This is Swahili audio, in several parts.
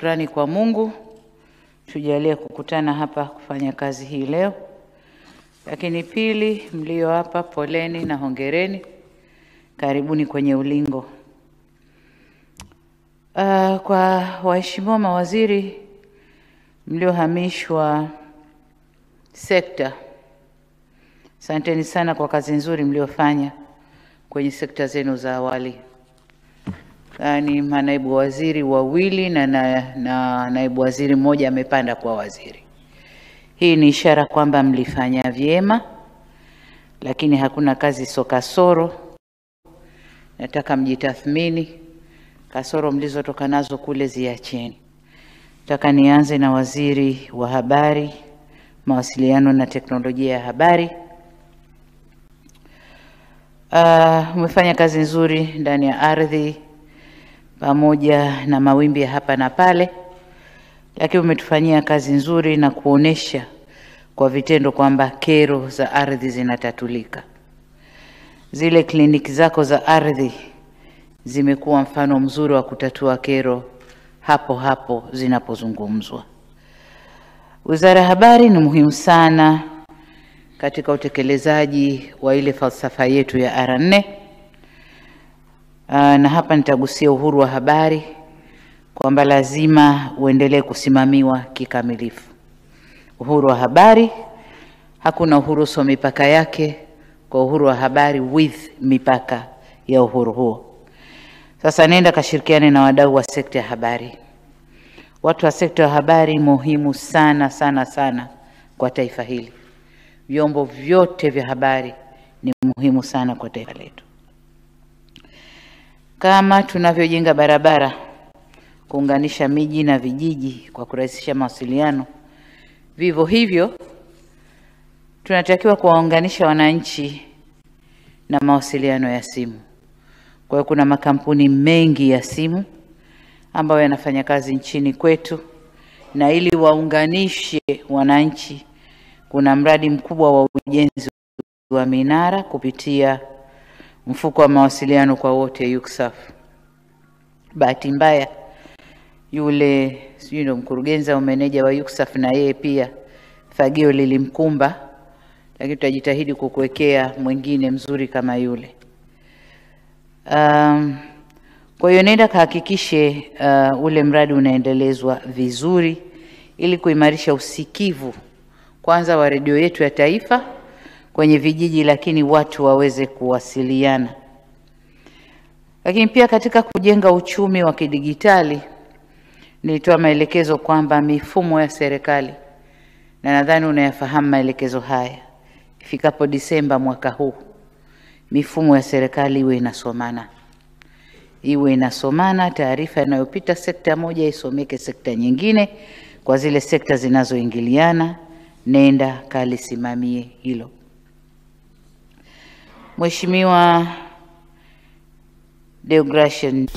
Shukrani kwa Mungu tujalie kukutana hapa kufanya kazi hii leo. Lakini pili, mlio hapa poleni na hongereni, karibuni kwenye ulingo. Uh, kwa waheshimiwa mawaziri mliohamishwa sekta, asanteni sana kwa kazi nzuri mliofanya kwenye sekta zenu za awali. Yaani manaibu waziri wawili na, na, na naibu waziri mmoja amepanda kwa waziri. Hii ni ishara kwamba mlifanya vyema, lakini hakuna kazi so kasoro. Nataka mjitathmini, kasoro mlizotoka nazo kule ziacheni. Nataka nianze na waziri wa habari, mawasiliano na teknolojia ya habari. Uh, umefanya kazi nzuri ndani ya ardhi pamoja na mawimbi ya hapa na pale, lakini umetufanyia kazi nzuri na kuonesha kwa vitendo kwamba kero za ardhi zinatatulika. Zile kliniki zako za ardhi zimekuwa mfano mzuri wa kutatua kero hapo hapo zinapozungumzwa. Wizara ya Habari ni muhimu sana katika utekelezaji wa ile falsafa yetu ya R4. Uh, na hapa nitagusia uhuru wa habari kwamba lazima uendelee kusimamiwa kikamilifu. Uhuru wa habari, hakuna uhuru usio mipaka yake, kwa uhuru wa habari with mipaka ya uhuru huo. Sasa nenda kashirikiane na wadau wa sekta ya habari. Watu wa sekta ya habari muhimu sana sana sana kwa taifa hili. Vyombo vyote vya habari ni muhimu sana kwa taifa letu. Kama tunavyojenga barabara kuunganisha miji na vijiji kwa kurahisisha mawasiliano, vivyo hivyo tunatakiwa kuwaunganisha wananchi na mawasiliano ya simu. Kwa hiyo kuna makampuni mengi ya simu ambayo yanafanya kazi nchini kwetu, na ili waunganishe wananchi, kuna mradi mkubwa wa ujenzi wa minara kupitia mfuko wa mawasiliano kwa wote UCSAF. Bahati mbaya yule sijui ndo mkurugenzi au meneja wa UCSAF na yeye pia fagio lilimkumba, lakini tutajitahidi kukuwekea mwingine mzuri kama yule. Um, kwa hiyo nenda kahakikishe uh, ule mradi unaendelezwa vizuri ili kuimarisha usikivu kwanza wa redio yetu ya taifa kwenye vijiji, lakini watu waweze kuwasiliana. Lakini pia katika kujenga uchumi wa kidigitali, nilitoa maelekezo kwamba mifumo ya serikali, na nadhani unayafahamu maelekezo haya, ifikapo Disemba mwaka huu mifumo ya serikali iwe inasomana, iwe inasomana. Taarifa inayopita sekta moja isomeke sekta nyingine, kwa zile sekta zinazoingiliana. Nenda kalisimamie hilo. Mheshimiwa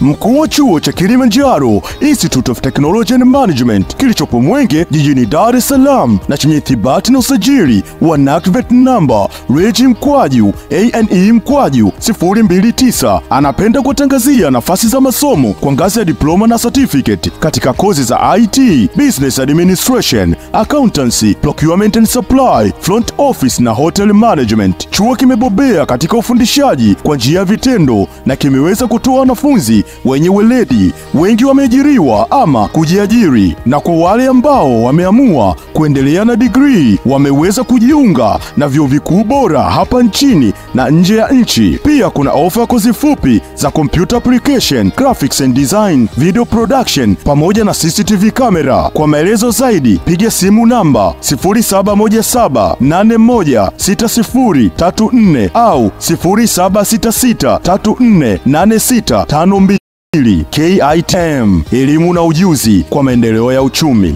Mkuu wa chuo cha Kilimanjaro Institute of Technology and Management kilichopo Mwenge jijini Dar es Salaam na chenye ithibati na usajili wa NACTVET namba reji mkwaju ane mkwaju 029 anapenda kuwatangazia nafasi za masomo kwa ngazi ya diploma na certificate katika kozi za IT, Business Administration, Accountancy, Procurement and Supply, Front Office na Hotel Management. Chuo kimebobea katika ufundishaji kwa njia ya vitendo na kimeweza kutoa wanafunzi wenye weledi. Wengi wameajiriwa ama kujiajiri, na kwa wale ambao wameamua kuendelea na digrii wameweza kujiunga na vyuo vikuu bora hapa nchini na nje ya nchi. Pia kuna ofa ya kozi fupi za computer application, graphics and design, video production pamoja na CCTV camera. Kwa maelezo zaidi piga simu namba 0717816034 au 0766348652. KITM, elimu na ujuzi kwa maendeleo ya uchumi.